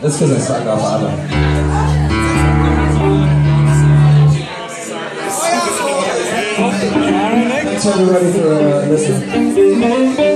That's because I suck off Adam. Thanks everybody for uh, listening.